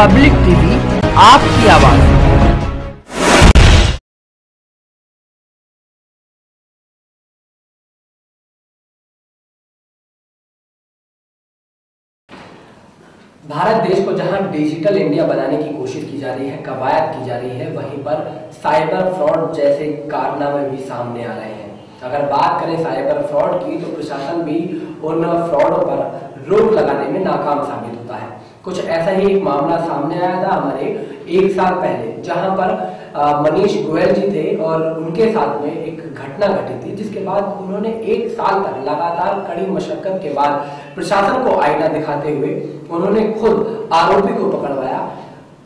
Public TV, आपकी आवाज़। भारत देश को जहाँ डिजिटल इंडिया बनाने की कोशिश की जा रही है, कवायद की जा रही है, वहीं पर साइबर फ्रॉड जैसे कारनामे भी सामने आ रहे हैं। अगर बात करें साइबर फ्रॉड की तो प्रशासन भी उन फ्रॉडों पर रोक लगाने में नाकाम साबित होता है। कुछ ऐसा ही एक मामला सामने आया था हमारे एक साल पहले, जहाँ पर मनीष गोयल जी थे और उनके साथ में एक घटना घटी थी, जिसके बाद उन्होंने एक साल तक लगातार कड़ी मशक्कत के बाद प्रशासन को आईना दिखाते हुए उन्होंने खुद आरोपी को पकड़वाया।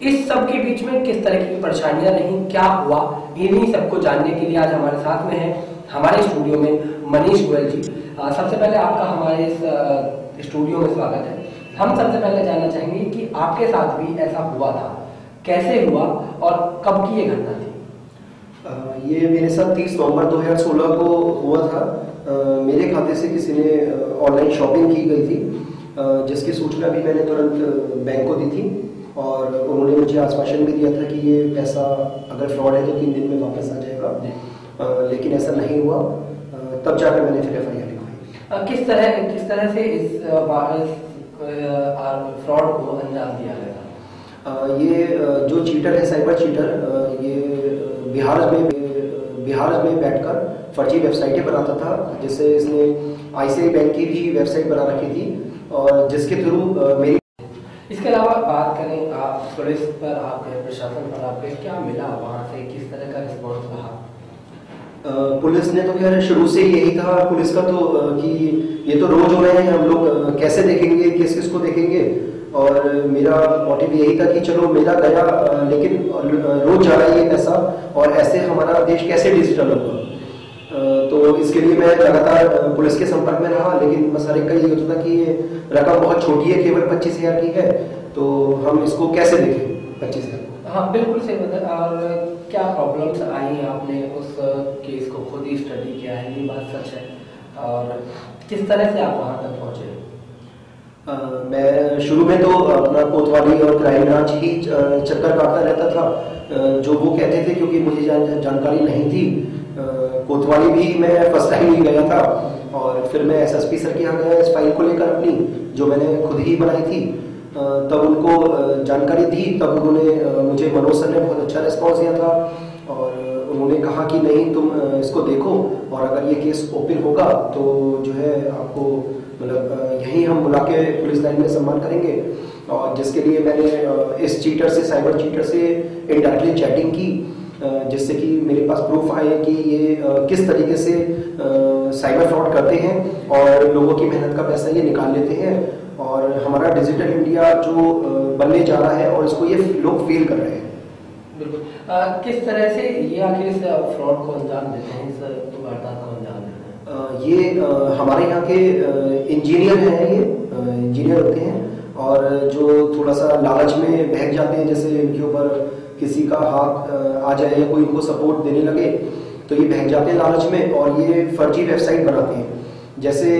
इस सब के बीच में किस तरह की परेशानियाँ रही, क्या हुआ इन्हीं सबको जानने के लिए आज हमारे साथ में है, हमारे स्टूडियो में मनीष गोयल जी। सबसे पहले आपका हमारे इस स्टूडियो में स्वागत है। हम सबसे पहले जानना चाहेंगे कि आपके साथ भी ऐसा हुआ था। कैसे हुआ और कब की ये घटना थी? ये मेरे साथ 30 नवंबर 2016 को हुआ था। अ, मेरे खाते से किसी ने ऑनलाइन शॉपिंग की गई थी। जिसकी सूचना भी मैंने तुरंत बैंक को दी थी और उन्होंने मुझे आश्वासन भी दिया था कि ये पैसा अगर फ्रॉड है तो तीन दिन में वापस आ जाएगा। लेकिन ऐसा नहीं हुआ। तब जाकर मैंने फिर एफ़ आई आर लिखवाई। किस तरह किस तरह से इस इस, फ्रॉड को अंजाम दिया गया। ये जो चीटर है साइबर चीटर ये बिहार में बिहार में बैठकर फर्जी वेबसाइटें बनाता था जिससे इसने आईसीआई बैंक की भी वेबसाइट बना रखी थी और जिसके थ्रू मेरी इसके अलावा बात करें आप पुलिस पर आप गए प्रशासन पर आप गए क्या मिला वहाँ से किस तरह का रिस्पॉन्स रहा? पुलिस ने तो खैर शुरू से यही था पुलिस का तो कि ये तो रोज हो रहे हैं, हम लोग कैसे देखेंगे, किस किस को देखेंगे? और मेरा मोटिव यही था कि चलो, मेरा गया लेकिन रोज जा रहा है ये पैसा, और ऐसे हमारा देश कैसे डिजिटल होगा? तो इसके लिए मैं लगातार पुलिस के संपर्क में रहा, लेकिन मसाले का ये होता था कि ये रकम बहुत छोटी है, केवल पच्चीस हज़ार की है तो हम इसको कैसे देखें? पच्चीस हाँ बिल्कुल सही बता और क्या प्रॉब्लम्स आई आपने उस केस को खुद ही स्टडी किया है? ये बात सच है। और किस तरह से आप वहाँ तक पहुँचे? मैं शुरू में तो अपना कोतवाली और क्राइम ब्रांच ही चक्कर काटता रहता था। जो वो कहते थे क्योंकि मुझे जान, जानकारी नहीं थी। कोतवाली भी मैं फ़र्स्ट टाइम ही गया था। और फिर मैं एसएसपी सर के यहाँ गया इस फ़ाइल को लेकर अपनी जो मैंने खुद ही बनाई थी। तब उनको जानकारी दी, तब उन्होंने मुझे मनोज सर ने बहुत अच्छा रिस्पॉन्स दिया था और उन्होंने कहा कि नहीं, तुम इसको देखो और अगर ये केस ओपन होगा तो जो है आपको मतलब यहीं हम बुला के पुलिस लाइन में सम्मान करेंगे। और जिसके लिए मैंने इस चीटर से साइबर चीटर से इनडायरेक्टली चैटिंग की जिससे कि मेरे पास प्रूफ आए कि ये किस तरीके से साइबर फ्रॉड करते हैं और लोगों की मेहनत का पैसा ये निकाल लेते हैं। और हमारा डिजिटल इंडिया जो बनने जा रहा है और इसको ये लोग फील कर रहे हैं। बिल्कुल। किस तरह से ये आखिर इस फ्रॉड को अंजाम देते हैं इस वारदात को अंजाम देते हैं? ये हमारे यहाँ के इंजीनियर हैं ये इंजीनियर होते हैं और जो थोड़ा सा लालच में बहक जाते हैं जैसे इनके ऊपर किसी का हाथ आ जाए या कोई इनको सपोर्ट देने लगे तो ये बहक जाते हैं लालच में और ये फर्जी वेबसाइट बनाते हैं। जैसे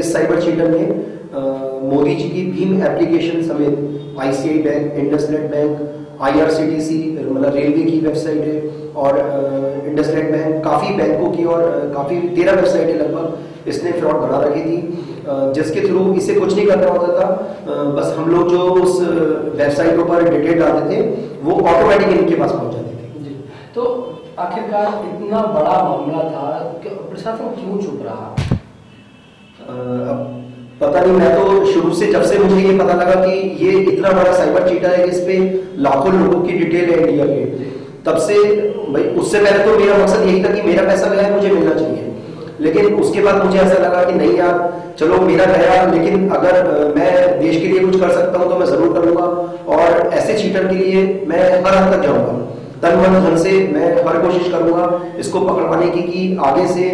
इस साइबर चीटर ने अ, मोदी जी की भीम एप्लीकेशन समेत ICI bank Indusnet bank IRCTC मतलब रेलवे की वेबसाइट है और इंडसनेट बैंक काफ़ी बैंकों की और काफ़ी तेरह वेबसाइटें लगभग इसने फ्रॉड बना रखी थी। जिसके थ्रू इसे कुछ नहीं करना होता था। बस हम लोग जो उस वेबसाइटों पर डिटेल डालते थे वो ऑटोमेटिक इनके पास पहुँच जाते थे। जी। तो आखिरकार इतना बड़ा मामला था कि प्रशासन क्यों चुप रहा? अब पता नहीं, मैं तो शुरू से, जब से मुझे ये पता लगा कि ये इतना बड़ा साइबर चीटर है कि इस लाखों लोगों की डिटेल है इंडिया के। तब से, भाई, उससे पहले तो मेरा मकसद यही था कि मेरा पैसा गया है, मुझे मिलना चाहिए। लेकिन उसके बाद मुझे ऐसा लगा कि नहीं यार, चलो, मेरा गया, लेकिन अगर मैं देश के लिए कुछ कर सकता हूँ तो मैं ज़रूर करूँगा। और ऐसे चीटर के लिए मैं हर हद तक जाऊँगा। तन मन धन से मैं हर कोशिश करूँगा इसको पकड़वाने की कि आगे से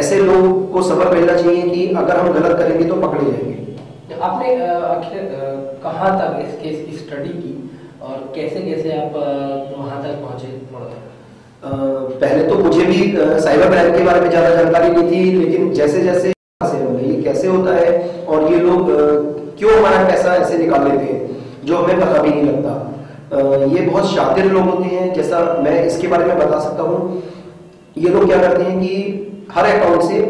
ऐसे लोग को सबक मिलना चाहिए कि अगर हम गलत करेंगे तो पकड़े जाएँगे। आपने अ, आखिर कहाँ तक इस केस की स्टडी की और कैसे कैसे आप वहाँ तक पहुँचे थोड़ा पहले तो मुझे भी साइबर क्राइम के बारे में ज़्यादा जानकारी नहीं थी लेकिन जैसे जैसे ये कैसे होता है और ये लोग क्यों हमारा पैसा ऐसे निकाल लेते हैं जो हमें पता भी नहीं लगता। ये बहुत शातिर लोग होते हैं, जैसा मैं इसके बारे में बता सकता हूँ। ये लोग क्या करते हैं कि हर अकाउंट से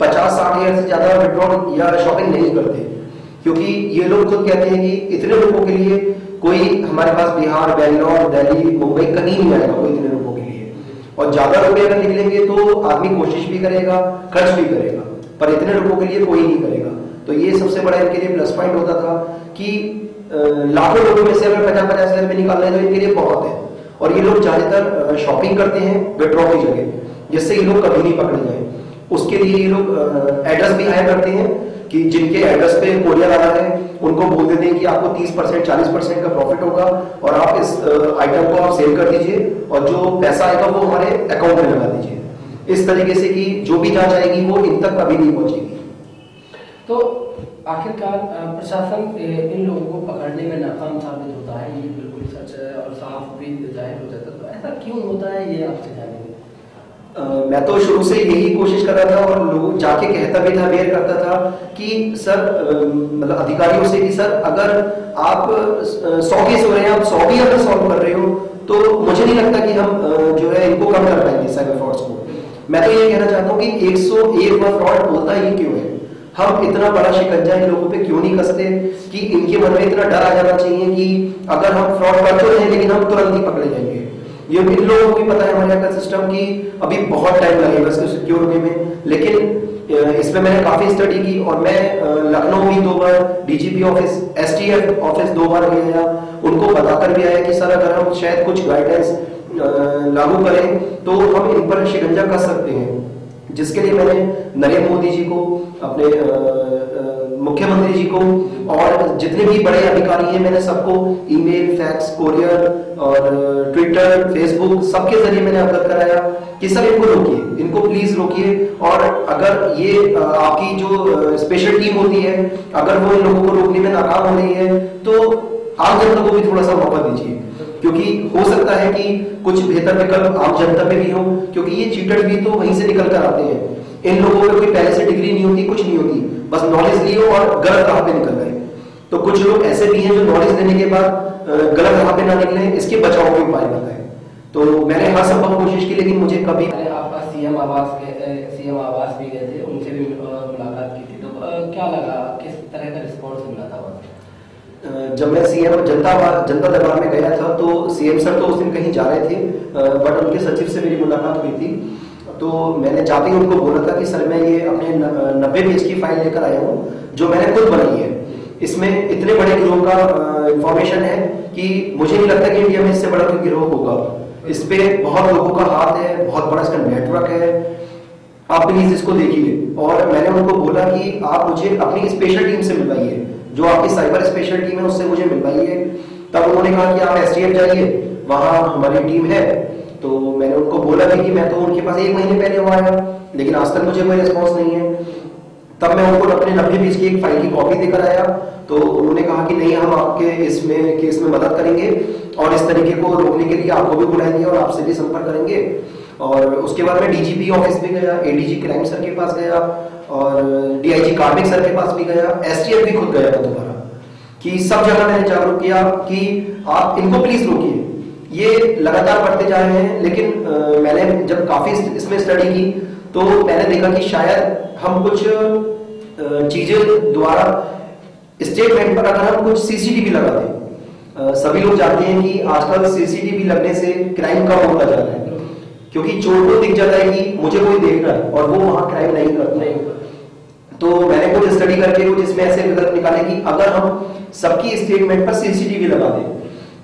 पचास, साठ हज़ार से ज़्यादा विड्रॉल या शॉपिंग नहीं करते। क्योंकि ये लोग खुद कहते हैं कि इतने लोगों के लिए कोई हमारे पास बिहार, बेंगलोर, दिल्ली, मुंबई कहीं नहीं आएगा कोई इतने लोगों के लिए। और ज़्यादा रुपए अगर निकलेंगे तो आदमी कोशिश भी करेगा, खर्च भी करेगा, पर इतने लोगों के लिए कोई नहीं करेगा। तो ये सबसे बड़ा इनके लिए प्लस पॉइंट होता था कि लाखों लोगों में से अगर पचास पचास हज़ार रुपये निकाल रहे हैं तो इनके लिए बहुत है। और ये लोग ज़्यादातर शॉपिंग करते हैं विड्रॉ की जगह, जिससे ये लोग कभी नहीं पकड़े जाए। उसके लिए ये लोग एड्रेस भी हायर करते हैं कि जिनके एड्रेस पे कोरियर आ है, उनको बोल देते हैं कि आपको 30 परसेंट, चालीस परसेंट का प्रॉफिट होगा और आप इस आइटम को आप सेल कर दीजिए और जो पैसा आएगा वो हमारे अकाउंट में लगा दीजिए। इस तरीके से कि जो भी जाँच आएगी वो इन तक कभी नहीं पहुंचेगी। तो आखिरकार प्रशासन इन लोगों को पकड़ने में नाकाम साबित होता है। ये बिल्कुल सच है और साफ़ भी ज़ाहिर हो जाता है। तो ऐसा क्यों होता है, ये आपसे जानेंगे। मैं तो शुरू से यही कोशिश कर रहा था और लोग जाके कहता भी था अवेयर करता था कि, सर मतलब अधिकारियों से कि, सर, अगर आप सौ केस हो रहे हैं, आप सौ भी अगर सॉल्व कर रहे हो तो मुझे नहीं लगता कि हम जो है, इनको कम कर पाएँगे साइबर फ्रॉड्स को। मैं तो ये कहना चाहता हूँ कि 101 बार फ्रॉड होता ही क्यों है? हम इतना बड़ा शिकंजा इन लोगों पे क्यों नहीं कसते कि इनके मन में इतना डर आ जाना चाहिए कि अगर हम फ्रॉड कर तो रहे लेकिन हम तुरंत ही पकड़े जाएँगे। ये इन लोगों को भी पता है हमारे का सिस्टम की, अभी बहुत टाइम लगेगा इसको सिक्योर होने में। लेकिन इसमें मैंने काफ़ी स्टडी की और मैं लखनऊ भी दो बार डीजीपी ऑफ़िस एसटीएफ ऑफ़िस दो बार गया उनको बताकर भी आया कि, सर, अगर हम शायद कुछ गाइडेंस लागू करें तो हम इन पर शिकंजा कर सकते हैं। जिसके लिए मैंने नरेंद्र मोदी जी को, अपने मुख्यमंत्री जी को और जितने भी बड़े अधिकारी हैं, मैंने सबको ईमेल, फैक्स, कोरियर और ट्विटर, फेसबुक सबके ज़रिए मैंने अवगत कराया कि सर इनको रोकिए, इनको प्लीज़ रोकिए और अगर ये आपकी जो स्पेशल टीम होती है, अगर वो इन लोगों को रोकने में नाकाम हो रही है तो आम जनता को भी थोड़ा सा मौका दीजिए। क्योंकि हो सकता है कि कुछ बेहतर विकल्प आम जनता में भी हो, क्योंकि ये चीटर भी तो वहीं से निकल कर आते हैं। इन लोगों में कोई पहले से डिग्री नहीं होती, कुछ नहीं होती, बस नॉलेज लियो और गलत राह पे निकल गए तो कुछ लोग ऐसे भी हैं जो नॉलेज लेने के बाद गलत राह पे ना निकले, इसके बचाव के उपाय बताए। तो मैंने हर संभव कोशिश की, लेकिन मुझे कभी आपका सीएम आवास सीएम आवास भी गए थे, उनसे भी मुलाकात की थी। तो क्या लगा? किस तरह का रिस्पॉन्स मिला था जब मैं सीएम जनता जनता दरबार में गया था तो सीएम सर तो उस दिन कहीं जा रहे थे बट उनके सचिव से मेरी मुलाकात हुई थी। तो मैंने जाते ही उनको बोला था कि, सर, मैं ये अपने नब्बे पेज की फ़ाइल लेकर आया हूँ, जो मैंने खुद बनाई है। इसमें इतने बड़े गिरोह का इंफॉर्मेशन है कि मुझे नहीं लगता कि इंडिया में इससे बड़ा कोई गिरोह होगा। इस पर बहुत लोगों का हाथ है, बहुत बड़ा इसका नेटवर्क है। आप प्लीज़ इसको देखिए। और मैंने उनको बोला कि, आप मुझे अपनी स्पेशल टीम से मिलवाइए। जो आपकी साइबर स्पेशल टीम है उससे मुझे मिलवाइए तब उन्होंने कहा कि आप एसटीएफ जाइए, वहाँ हमारी टीम है। तो मैंने उनको बोला भी कि मैं तो उनके पास एक महीने पहले हुआ आया लेकिन आज तक मुझे कोई रिस्पॉन्स नहीं है। तब मैं उनको अपने नब्बे पेज की एक फ़ाइल की कॉपी देकर आया। तो उन्होंने कहा कि नहीं, हम आपके इसमें केस में मदद करेंगे और इस तरीके को रोकने के लिए आपको भी बुलाएँगे और आपसे भी संपर्क करेंगे। और उसके बाद मैं डीजीपी ऑफ़िस भी गया एडीजी क्राइम सर के पास गया और डीआईजी कार्मिक सर के पास भी गया एसटीएफ भी खुद गया था दोबारा कि सब जगह मैंने जागरूक किया कि आप इनको प्लीज़ रोकिए। ये लगातार बढ़ते जा रहे हैं लेकिन अ, मैंने जब काफ़ी इसमें स्टडी की तो मैंने देखा कि शायद हम कुछ चीज़ें द्वारा स्टेटमेंट पर अगर हम कुछ सीसीटीवी लगा दें सभी लोग जानते हैं कि आजकल सीसीटीवी लगने से क्राइम कम होता जा रहा है। क्योंकि चोर को दिख जाता है कि मुझे कोई देख रहा है और वो वहाँ क्राइम नहीं करता तो मैंने कुछ स्टडी करके कुछ इसमें ऐसे विकल्प निकाले कि अगर हम सबकी स्टेटमेंट पर सीसीटीवी लगा दें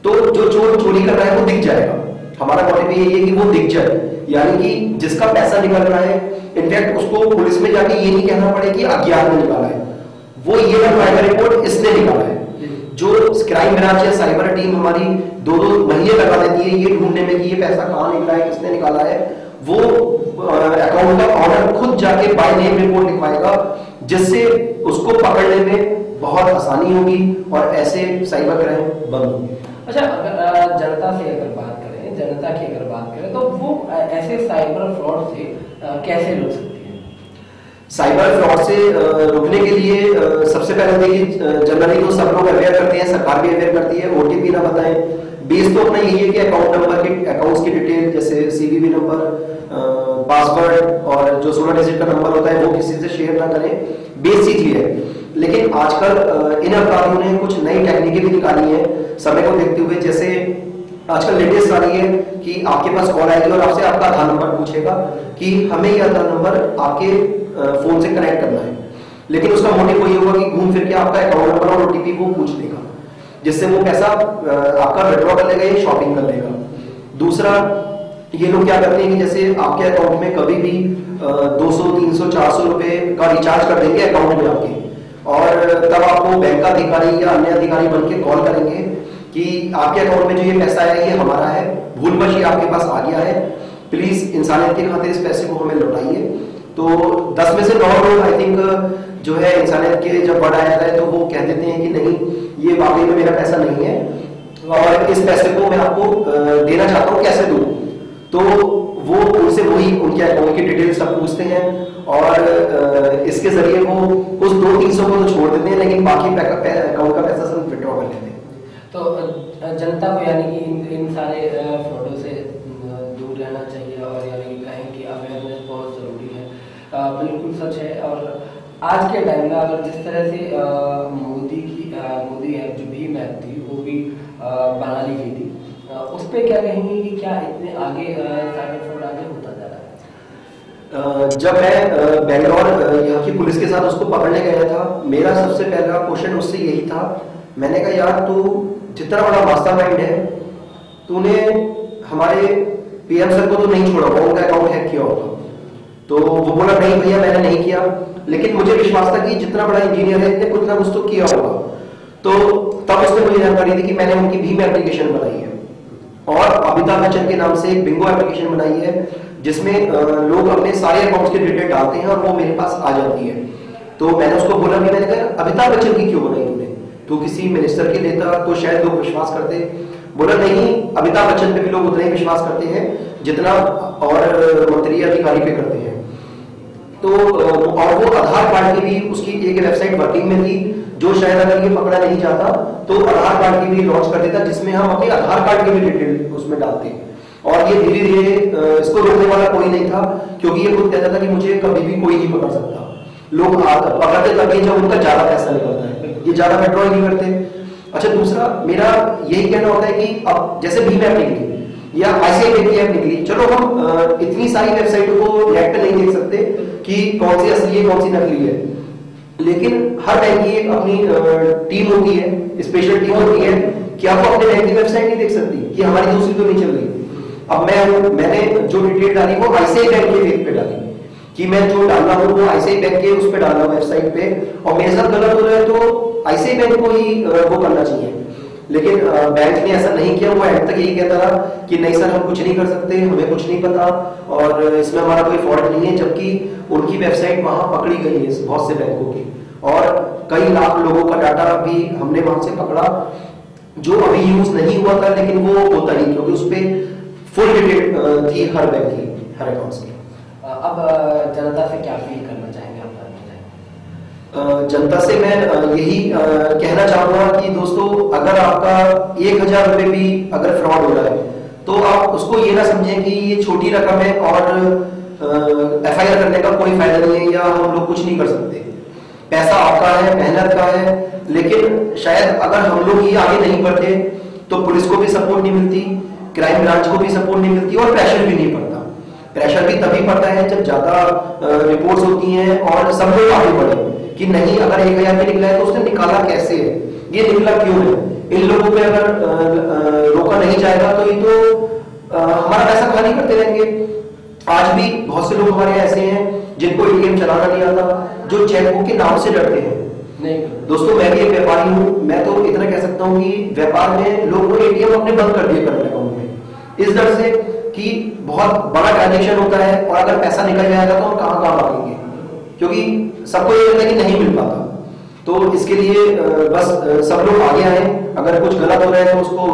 तो जो चोर चोरी कर रहा है वो दिख जाएगा। हमारा मोटिव यही है कि वो दिख जाए। यानी कि जिसका पैसा निकल रहा है इनफैक्ट उसको पुलिस में जाके ये नहीं कहना पड़े कि अज्ञात ने निकाला है। वो ये रिपोर्ट इसने निकाला है। जो क्राइम ब्रांच या साइबर टीम हमारी दो दो महीने लगा देती है, ये ढूँढने में कि ये पैसा कहाँ निकला है, किसने निकाला है, वो अकाउंट का ऑनर खुद जाके बाय नेम रिपोर्ट लिखवाएगा, जिससे उसको पकड़ने में बहुत आसानी होगी और ऐसे साइबर क्राइम बंद होंगे। अच्छा अगर जनता से अगर बात करें, जनता की अगर बात करें तो वो ऐसे साइबर फ्रॉड से कैसे रोक सकती है? साइबर फ्रॉड से रोकने के लिए सबसे पहले देखिए जनरली तो सब लोग अवेयर करते हैं, सरकार भी अवेयर करती है ओटीपी ना बताएँ। बेस तो अपना यही है कि अकाउंट नंबर की अकाउंट्स की डिटेल जैसे सीवीवी नंबर पासवर्ड और जो सोलह डिजिट का नंबर होता है, वो किसी से शेयर ना करें। बेस चीज़ है। लेकिन आजकल इन अपराधियों ने कुछ नई टेक्निकें भी निकाली हैं। समय को देखते हुए, जैसे आजकल लेटेस्ट आ रही है कि आपके पास कॉल आएगी और आपसे आपका आधार नंबर पूछेगा कि हमें ये आधार नंबर आपके फ़ोन से कनेक्ट करना है। लेकिन उसका मोटिव वही होगा कि घूम फिर के आपका अकाउंट नंबर और ओटीपी वो पूछ लेगा, जिससे वो पैसा आपका विड्रॉ कर लेगा या शॉपिंग कर लेगा। दूसरा, ये लोग क्या करते हैं कि जैसे आपके अकाउंट में कभी भी दो सौ, तीन सौ, चार सौ रुपए का रिचार्ज कर देंगे अकाउंट में आपके, और तब आपको बैंक का अधिकारी या अन्य अधिकारी बन के कॉल करेंगे कि आपके अकाउंट में जो ये पैसा है, ये हमारा है। भूलवश ये आपके पास आ गया है। प्लीज़ इंसानियत के खातिर इस पैसे को हमें लौटाइए। तो दस में से नौ लोग आई थिंक जो है इंसानियत के जब वर्ड आया है तो वो कह देते हैं कि नहीं, ये वाकई में मेरा पैसा नहीं है। और इस पैसे को मैं आपको देना चाहता हूँ, कैसे दूँ? तो वो उनसे वही, उनके अकाउंट की डिटेल सब पूछते हैं। और इसके ज़रिए वो उस दो तीन सौ को तो छोड़ देते हैं, लेकिन बाकी अकाउंट का पैसा सब विड्रॉ कर लेते हैं। तो जनता को यानी कि इन इन सारे फ्रॉडों से दूर रहना चाहिए और यानी कि कहें कि अवेयरनेस बहुत ज़रूरी है। बिल्कुल सच है और आज के टाइम में अगर जिस तरह से मोदी की मोदी ऐप जो भीम ऐप थी वो भी बना ली गई थी उस पर क्या कहेंगे कि क्या इतने आगे साइबर फ्रॉड आगे होता जा रहा है? जब मैं बेंगलोर यहाँ की पुलिस के साथ उसको पकड़ने गया था, मेरा सबसे पहला क्वेश्चन उससे यही था, मैंने कहा, यार तू जितना बड़ा मास्टरमाइंड है तूने हमारे पीएम सर को तो नहीं छोड़ा होगा उनका अकाउंट हैक किया होगा। तो वो बोला, नहीं भैया, मैंने नहीं किया। लेकिन मुझे विश्वास था कि जितना बड़ा इंजीनियर है इसने कुछ ना कुछ तो किया होगा। तो तब उसने मुझे जानकारी दी कि मैंने उनकी भीम एप्लीकेशन बनाई है। और अमिताभ बच्चन के नाम से एक बिंगो एप्लीकेशन बनाई है, जिसमें लोग अपने सारे अकाउंट्स के डिटेल डालते हैं और वो मेरे पास आ जाती है। तो मैंने उसको बोला भी मैंने कहा अमिताभ बच्चन की क्यों बनाई? तो किसी मिनिस्टर के देता तो शायद लोग विश्वास करते। बोला, नहीं, अमिताभ बच्चन पे भी लोग उतना ही विश्वास करते हैं जितना और मंत्री अधिकारी पे करते हैं। तो और वो आधार कार्ड की भी उसकी एक वेबसाइट वर्किंग में थी, जो शायद अगर ये पकड़ा नहीं जाता तो आधार कार्ड की भी लॉन्च कर देता, जिसमें हम अपने आधार कार्ड की भी डिटेल उसमें डालते। और ये धीरे धीरे इसको रोकने वाला कोई नहीं था, क्योंकि ये खुद कहता था कि मुझे कभी भी कोई नहीं पकड़ सकता। लोग पकड़ते तभी जब उनका ज़्यादा पैसा निकलता। है ये ज़्यादा ही नहीं करते। अच्छा दूसरा, मेरा यही कहना होता है कि अब जैसे भीम ऐप निकली या आईसीआई की ऐप निकली चलो हम इतनी सारी वेबसाइटों को नेट पे नहीं देख सकते कि कौन सी असली है, कौन सी नकली है। लेकिन हर बैंक की एक अपनी टीम होती है स्पेशल टीम होती है क्या वो अपने बैंक की वेबसाइट नहीं देख सकती, कि हमारी दूसरी तो नहीं चल रही। अब मैं, मैंने जो डिटेल डाली वो आईसीआई बैंक के पे डाली। कि मैं जो डालना हूँ, वो आईसीआई बैंक के उस पे डालना वेबसाइट पे। और मेरे साथ गलत हो रहा है तो आईसीआई बैंक को ही वो करना चाहिए। लेकिन बैंक ने ऐसा नहीं किया, वो एंड तक यही कहता रहा कि नहीं सर, हम कुछ नहीं कर सकते, हमें कुछ नहीं पता। और इसमें हमारा कोई फॉल्ट नहीं है, जबकि उनकी वेबसाइट वहाँ पकड़ी गई है बहुत से बैंकों की। और कई लाख लोगों का डाटा भी हमने वहाँ से पकड़ा, जो अभी यूज़ नहीं हुआ था, लेकिन वो होता नहीं, क्योंकि उस पर फुल डिटेल थी हर बैंक की, हर अकाउंट की। अब जनता से क्या फील करना चाहेंगे आप जनता से मैं यही कहना चाहूँगा कि दोस्तों, अगर आपका एक हज़ार रुपये भी अगर फ्रॉड हो रहा है तो आप उसको ये ना समझें कि ये छोटी रकम है और एफआईआर करने का कोई फ़ायदा नहीं है या हम लोग कुछ नहीं कर सकते। पैसा आपका है, मेहनत का है, लेकिन शायद अगर हम लोग ये आगे नहीं बढ़ते तो पुलिस को भी सपोर्ट नहीं मिलती क्राइम ब्रांच को भी सपोर्ट नहीं मिलती और प्रेशर भी नहीं पड़ता। प्रेशर भी तभी पड़ता है जब ज़्यादा रिपोर्ट्स होती हैं और सब लोग आगे बढ़े कि नहीं अगर एक हज़ार में निकला है तो उसने निकाला कैसे? है ये निकला क्यों है? इन लोगों पे अगर रोका नहीं जाएगा तो ये तो हमारा पैसा खाली करते रहेंगे। आज भी बहुत से लोग हमारे ऐसे हैं जिनको एटीएम चलाना नहीं आता जो चेकबुक के नाम से डरते हैं। नहीं। दोस्तों मैं भी एक व्यापारी हूँ मैं तो इतना कह सकता हूँ कि व्यापार में लोग तो एटीएम अपने बंद कर दिए करंट अकाउंट में इस डर से कि बहुत बड़ा ट्रांजेक्शन होता है और अगर पैसा निकल जाएगा तो हम कहाँ कहाँ भागेंगे? क्योंकि सबको ये लगता है कि नहीं मिल पाता। तो इसके लिए बस सब लोग आगे आए। अगर कुछ गलत हो रहा है तो उसको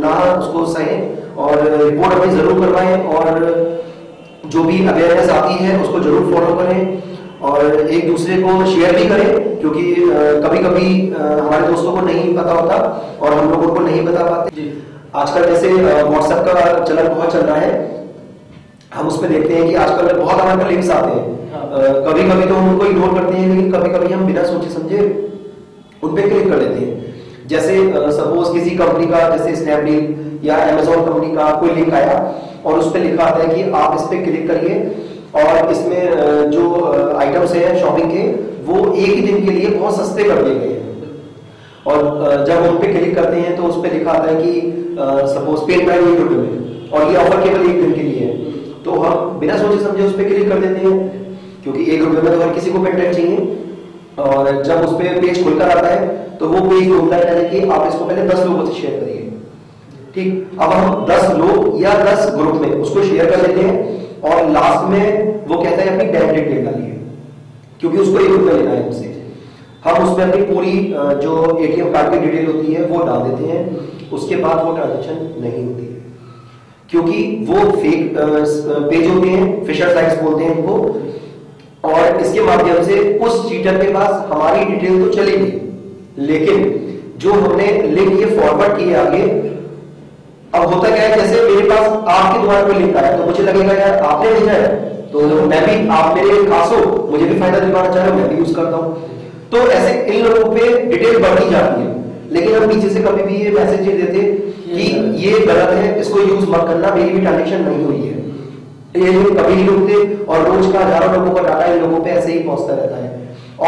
ना, उसको सहें और रिपोर्ट अपनी ज़रूर करवाएँ और जो भी अवेयरनेस आती है उसको ज़रूर फॉलो करें और एक दूसरे को शेयर भी करें क्योंकि कभी कभी हमारे दोस्तों को नहीं पता होता और हम लोगों को नहीं बता पाते। आजकल जैसे व्हाट्सएप का चलन बहुत चल रहा है। हम उसमें देखते हैं कि आजकल बहुत हमारे पास लिंक्स आते हैं। हाँ। कभी कभी तो हम उनको इग्नोर करते हैं लेकिन कभी कभी हम बिना सोचे समझे उन पे क्लिक कर लेते हैं। जैसे सपोज़ किसी कंपनी का जैसे स्नैपडील या अमेजोन कंपनी का कोई लिंक आया और उस पर लिखा आता है कि आप इस पर क्लिक करिए और इसमें जो आइटम्स हैं शॉपिंग के वो एक ही दिन के लिए बहुत सस्ते कर दिए गए हैं। और जब उन पे क्लिक करते हैं तो उस पे लिखा आता है कि सपोज़ पेन प्राइस एक रुपए में। और ये ऑफ़र केवल एक दिन के लिए है। तो हम बिना सोचे समझे उस पे क्लिक कर देते हैं। क्योंकि एक रुपए में तो हर किसी को पेन ड्राइव चाहिए। और जब उस पे पेज खुलकर आता है तो वो पेज ढूंढता है कि आप इसको पहले दस लोगों से शेयर करिए। ठीक? अब हम दस लोग या दस ग्रुप में उसको शेयर कर देते हैं। और लास्ट में वो कहता है, अपनी बैंक डिटेल डालिए। क्योंकि उसको एक रुपया लेना है हमसे। हम उसमें अपनी पूरी जो एटीएम कार्ड की डिटेल होती है, वो डाल देते हैं। उसके बाद वो ट्रांजेक्शन नहीं होती। क्योंकि वो फेक पेज होते हैं फिशर साइट्स बोलते हैं इनको और इसके माध्यम से उस चीटर के पास हमारी डिटेल तो चलेगी। लेकिन जो हमने लिंक ये फॉरवर्ड किए आगे, अब होता क्या है, जैसे मेरे पास आपके द्वारा कोई लिंक आया तो मुझे लगेगा, यार, आपने भेजा है तो मैं भी, आप मेरे खास हो, मुझे भी फ़ायदा दिलवाना चाह रहे हो, मैं भी यूज़ करता हूँ। तो ऐसे इन लोगों पे डिटेल बढ़ती जाती है। लेकिन हम पीछे से कभी भी ये मैसेज नहीं देते कि ये गलत है। इसको यूज़ मत करना मेरी भी ट्रांजेक्शन नहीं हुई है। ये लोग कभी नहीं रुकते और रोज का हज़ारों लोगों का डाटा इन लोगों पे ऐसे ही पहुँचता रहता है।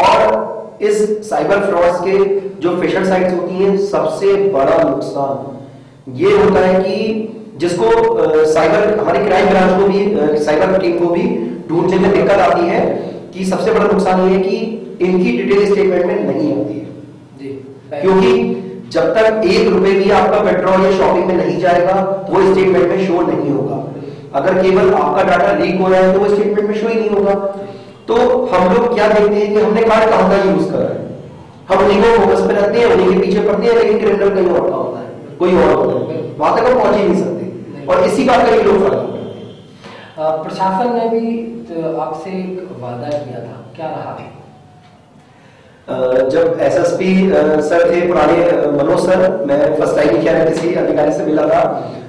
और इस साइबर फ्रॉड्स के जो फिशर साइट्स होती हैं सबसे बड़ा नुकसान ये होता है कि जिसको साइबर हमारी क्राइम ब्रांच को भी साइबर टीम को भी ढूँढने में दिक्कत आती है कि सबसे बड़ा नुकसान ये है कि इनकी डिटेल स्टेटमेंट में नहीं आती है। क्योंकि जब तक एक रुपए भी आपका पेट्रोल या शॉपिंग में नहीं जाएगा वो स्टेटमेंट में शो नहीं होगा। अगर केवल आपका डाटा लीक हो रहा है तो वो स्टेटमेंट में शो ही नहीं होगा। तो हम लोग क्या देखते हैं कि हमने कार्ड कहाँ का यूज़ करा है? हम उन्हीं को फोकस पे रखते हैं उन्हीं के पीछे पड़ते हैं लेकिन क्रिमिनल कहीं और का होता है। कोई और होता है। वहाँ तक हम पहुँच ही नहीं सकते। और इसी बात का ये लोग फ़र्क हैं। प्रशासन ने भी तो आपसे एक वादा किया था। क्या रहा? अ, जब एसएसपी सर थे, पुराने मनोज सर, मैं फ़र्स्ट टाइम क्या किसी अधिकारी से मिला था।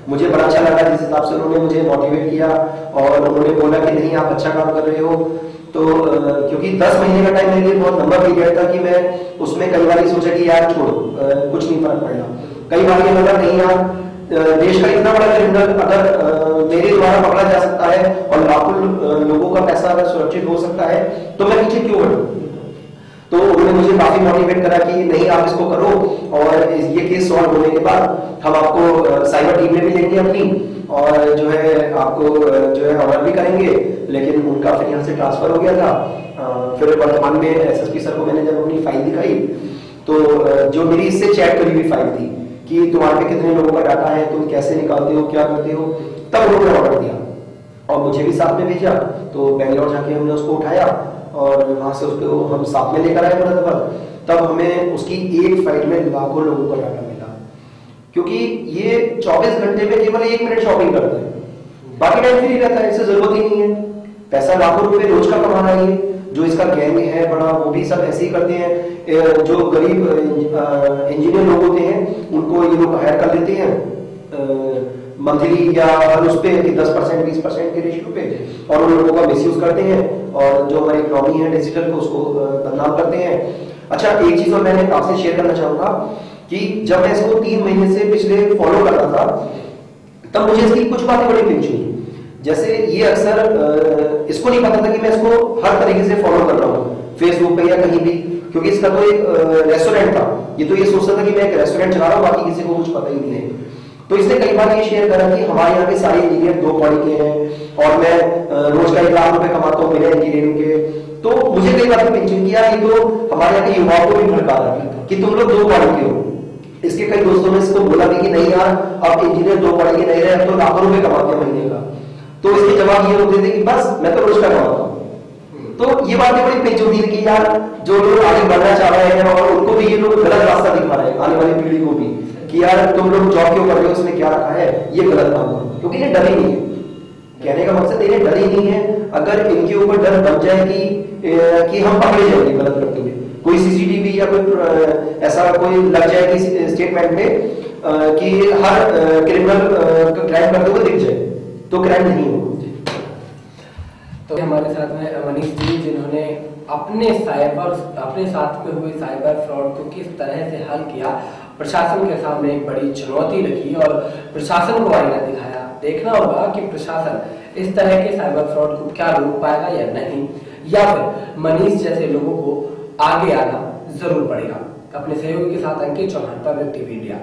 मुझे बड़ा अच्छा लगा, जिस हिसाब से उन्होंने मुझे मोटिवेट किया और उन्होंने बोला कि नहीं, आप अच्छा काम कर रहे हो। तो क्योंकि 10 महीने का टाइम मेरे लिए बहुत लंबा पीरियड था कि मैं उसमें कई बार सोचा कि यार छोड़ो कुछ नहीं फ़र्क पड़ना कई बार ये लगा, नहीं यार देश का इतना बड़ा क्रिमिनल अगर मेरे द्वारा पकड़ा जा सकता है और लाखों लोगों का पैसा अगर सुरक्षित हो सकता है तो मैं पीछे क्यों हटूं तो उन्होंने मुझे काफ़ी मोटिवेट करा कि नहीं, आप इसको करो। और ये केस सॉल्व होने के बाद हम आपको साइबर टीम में भी लेंगे अपनी। और जो है, आपको जो है ऑनर भी करेंगे। लेकिन उनका फिर यहाँ से ट्रांसफ़र हो गया था। फिर वर्तमान में एसएसपी सर को मैंने जब अपनी फ़ाइल दिखाई तो जो मेरी इससे चैट करी हुई फ़ाइल थी, कि तुम्हारे कितने लोगों का डाटा है, तुम कैसे निकालते हो, क्या करते हो, तब उन्होंने ऑर्डर दिया। और मुझे भी साथ में भेजा तो बेंगलोर जाके हमने उसको उठाया। और वहाँ से उसको हम साथ में लेकर आए मुरादाबाद तब हमें उसकी एक फ़ाइल में लाखों लोगों का डाटा मिला। क्योंकि ये 24 घंटे में केवल एक मिनट शॉपिंग करता है। बाकी टाइम फ्री रहता है, इससे ज़रूरत ही नहीं है। पैसा लाखों रुपए रोज का कमा रहा है। जो इसका गैंग है, बड़ा, वो भी सब ऐसे ही करते हैं। जो गरीब इंजीनियर लोग होते हैं, उनको ये लोग हायर कर लेते हैं। मंथली या हर उस पे कि 10 परसेंट, बीस परसेंट के रेशियो पे। और उन लोगों का मिसयूज करते हैं और जो हमारी इकोनॉमी है डिजिटल को उसको बदनाम करते हैं। अच्छा एक चीज़ और मैंने आपसे शेयर करना चाहूँगा कि जब मैं इसको तीन महीने से पिछले फॉलो कर रहा था, तब मुझे इसकी कुछ बातें बड़ी पिंच हुई जैसे ये अक्सर इसको नहीं पता था कि मैं इसको हर तरीके से फॉलो कर रहा हूँ फेसबुक पे या कहीं भी, क्योंकि इसका तो एक रेस्टोरेंट था। ये तो ये सोचता था कि मैं एक रेस्टोरेंट चला रहा हूँ, बाकी किसी को कुछ पता ही नहीं है। तो इसने कई बार ये शेयर करा कि हमारे यहाँ के सारे इंजीनियर दो कौड़ी के हैं और मैं रोज का एक लाख रुपए कमाता हूँ मेरे इंजीनियरिंग के। तो मुझे कई बार पेंशन किया, ये तो हमारे यहाँ के युवाओं को भी भड़का रहा कि तुम लोग दो कौड़ी के हो। इसके कई दोस्तों ने इसको बोला भी कि नहीं यार, अब इंजीनियर दो पढ़े के नहीं रहे, अब तो लाखों रुपए कमाते हैं महीने का। तो इसके जवाब ये होते थे कि बस, मैं तो रोज का कमाता हूँ। तो ये बातें बड़ी पेच होती है कि यार, जो लोग आगे बढ़ना चाह रहे हैं और उनको भी ये लोग गलत रास्ता दिखा रहे हैं, आने वाली पीढ़ी को भी। कि यार तुम लोग जॉब क्यों कर रहे हो? इसमें क्या रखा है? ये गलत काम करो। क्योंकि ये डर ही नहीं है। कहने का मकसद ये डर ही नहीं है। अगर इनके ऊपर डर बन जाए कि कि हम पकड़े जाएँगे गलत करते हुए। कोई सीसीटीवी या कोई ऐसा कोई लग जाए कि स्टेटमेंट में कि हर क्रिमिनल क्राइम करते हुए दिख जाए तो क्राइम नहीं होगा। तो हमारे साथ में मनीष जी, जिन्होंने अपने साइबर, अपने साथ में हुए साइबर फ्रॉड को किस तरह से हल किया प्रशासन के सामने एक बड़ी चुनौती रखी और प्रशासन को आईना दिखाया। देखना होगा कि प्रशासन इस तरह के साइबर फ्रॉड को क्या रोक पाएगा या नहीं, या फिर मनीष जैसे लोगों को आगे आना ज़रूर पड़ेगा। अपने सहयोगी के साथ अंकित चौहान पर टीवी इंडिया